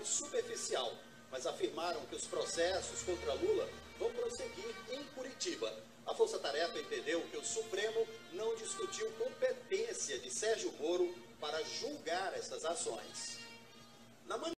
e superficial, mas afirmaram que os processos contra Lula vão prosseguir em Curitiba. A Força Tarefa entendeu que o Supremo não discutiu competência de Sérgio Moro para julgar essas ações.